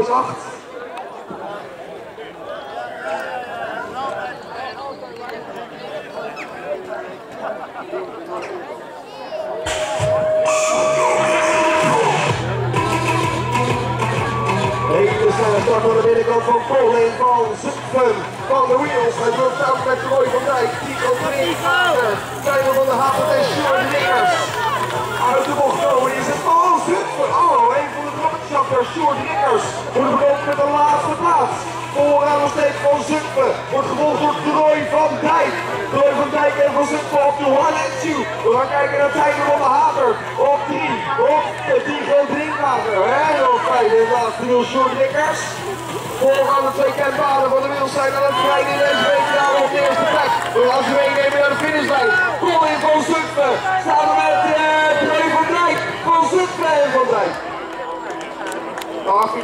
is 8. Hele snelle start van de binnenkant van Colin van Zutphen van de Wheels. Hij loopt samen met Roy van Dijk, Tico Drinkvater, Tijmen trappenchappers, Sjoerd Rikkers, wordt gebroken met de laatste plaats. Vooraan nog steeds van Zutphen, wordt gevolgd door Troy van Dijk. Troy van Dijk en van Zutphen op de one and two. We gaan kijken naar Tijmen van de Haver op 3, op de Tigo Drinkwater. Op 5 de laatste wil Sjoerd Rikkers. Vooraan de twee kenbanen van de Wils zijn aan het rijden in deze week op de eerste plek. coffee